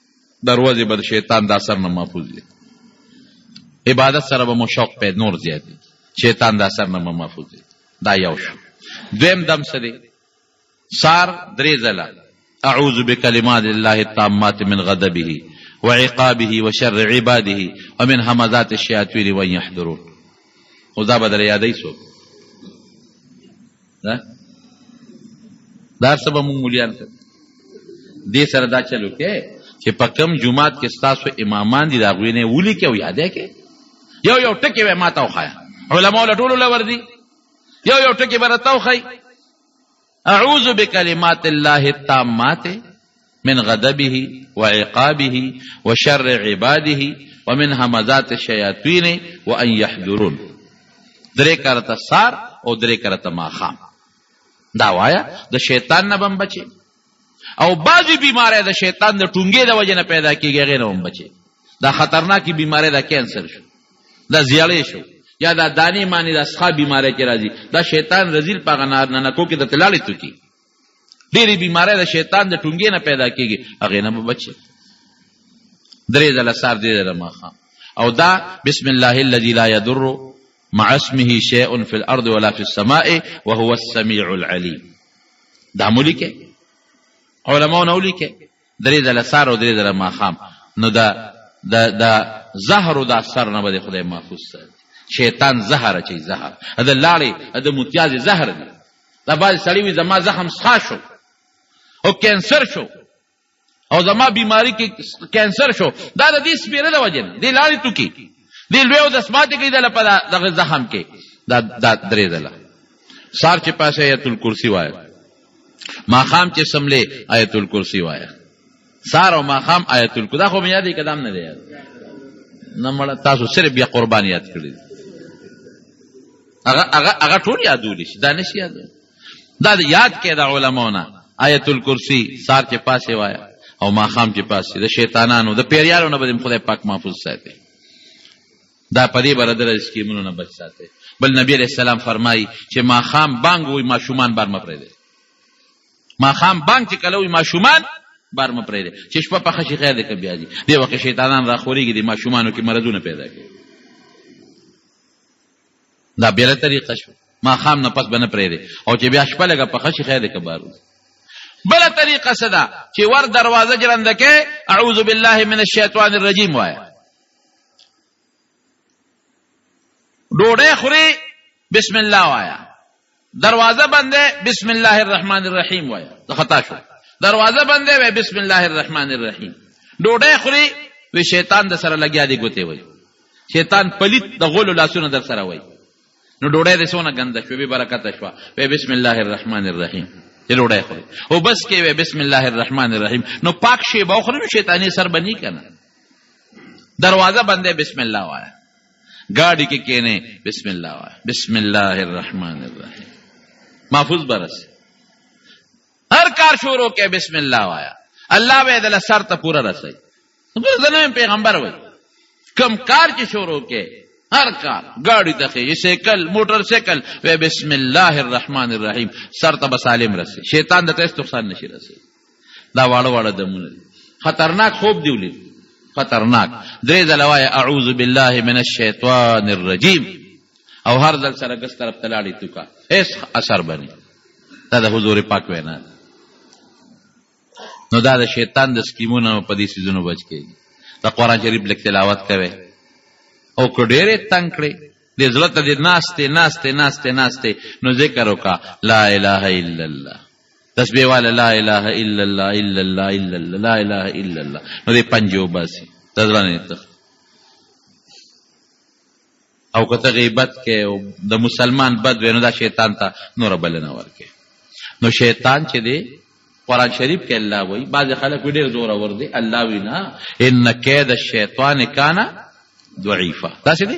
دروازې به د شیطان د اثر نه محفوظ وي عبادت سره به مو شوق پې نور زیاتي شیطان د اثر نه به محفوظ وي دا یو شو دویم دم څه دی سار درې ځله اعوذ بکلمات الله التامات من غضبه وعقابه وشر عباده ومن همزات الشیاطین وان یحضرون خدا بدر یادای سو دا دار سبا مونږ مليان کړ دې سره دا چلو کې چې په کم جمعات کې تاسو امامان دي دا غوي نه ولي کې او یادې کې یو یو ټکی به ماته وخایا علما له ټولو لور دي یو یو ټکی برته وخی اعوذ بکلمات الله التامات من غضبه وعقابه وشر عباده ومن همزات الشیاطین وان یحضرون درې کرته سار او درې کرته ماخام دا وایا د شیطان نه بم بچي او بعضی بیماری د شیطان د ټونګې د وجه نه پیدا کیږي غیر هم بچي دا خطرناکي بیماری د کینسر شو دا زیړې شو یا دا دانی معنی د اسخا بیماری کې راځي دا شیطان رزیل په غنار نه نکو کې د تلاړې تو کی ډېری بیماری د شیطان د ټونګې نه پیدا کېږي هغې نه به بچې درې ځله سار درې ځله ماښام او دا بسم الله الذي لا يضر مع اسمه شيء في الارض ولا في السماء وهو السميع العليم دا مو لیکه علماو نه ولیکه درې ځله سهار او درې ځله ماښام نو د د د زهرو د اثر نه به د خدای محفوظ ساتي شیطان زهر اچوي زهر د لاړې د متیازې زهر دی دا بعضې سړی وي زما زخم سخا شو او کینسر شو او زما بیماری کې کینسر شو دا د دې سپیره د وجه نه دې لاړې توکي دې لوی او دسماتې کوي دله په دغه زخم کې دا دا درې ځله سار چې پاسه ایت الکرسي وایه ماخام چې سملې آیت الکرسی وایا سار او ماخام آیت الکرسی دا خو مې یادې کدام نه دی یاد نه مړ تاسو صرف بیا قربان یاد کړی هغه هغه هغه ټول یادول شي دا نشي یاد دا یاد کې دا علماونه آیت الکرسی سار چې پاسه وایا او ماخام چې پاسه د شیطانانو د پیریانو نه به خدای پاک محفوظ ساتي دا په دې بره ده له سکیمونو نه بچ ساتي بل نبی علیه السلام فرمایي چې ماښام بانګ وي ماشومان بار مه پرېږدئ ماښام بانګ چې کله وي ماشومان بار مه پرېږدئ چې شپه پخه شي خیر دی که بیا دي دې وخت شیطانان راخورېږي د ماشومانو کې مرضونه پیدا کوي دا بېله طریقه شوه ماښام نه پس به نه پرېږدي او چې بیا شپه لږه پخه شي خیر دی که بار وځي بله طریقه څه ده چې ور دروازه جرنده کې اعوذ بالله من الشیطان الرجیم وایه ډوډۍ خوري بسم الله وایا دروازه بنده بسم الله الرحمن الرحیم وایا د خطا شو دروازه بنده وای بسم الله الرحمن الرحیم ډوډۍ خوري وی شیطان د سره لګیا دی ګوتې وای شیطان پلیت د غولو لاسونه در سره وای نو ډوډۍ دې سونه ګنده شو به برکت شو وی بسم الله الرحمن الرحیم ډوډۍ خوري او بس کې وی بسم الله الرحمن الرحیم نو پاک شی به خوري شیطانی سر بنی کنه دروازه بندې بسم الله وایه ګاډي کې کینې بسم الله وایه بسم الله الرحمن الرحیم محفوظ برس هر کار شروع کې بسم الله وایه الله به دل سر ته پورا رسي زنه پیغمبر وای کم کار چې شروع کې هر کار ګاډي ته یې سیکل موټر سیکل و بسم الله الرحمن الرحیم سر ته بسالم رسي شیطان د تاسو تخسان نشي رسي دا واړه واړه دمونه دي خطرناک خوب دی ولید خطرناک درې ځله وایه اعوذ بالله من الشیطان الرجیم او هر ځل سره ګس طرف ته لاړې توکا هیڅ اثر به نه دا د حضور پاک وینا ده نو دا د شیطان د سکیمونو په دې سیزونو بچ کېږي د قرآن شریف لږ تلاوت کوي او که ډېرې تنګ کړې دې زړه ته دې ناستې ناستې ناستې ناستې نو ذکر وکړه لا اله الا الله تسبیح والا لا اله الا الله الا الله الا الله لا اله الا الله نو دې پنجې وباسي دا زړه نه تخت او که ته غیبت کې او د مسلمان بد وې نو دا شیطان ته نوره بلنه ورکې نو شیطان چې دی قرآن شریف کې الله وایي بعضې خلک ډېر زورور دی الله وایي نه ان کید الشیطان کانا ضعیفه داسې دی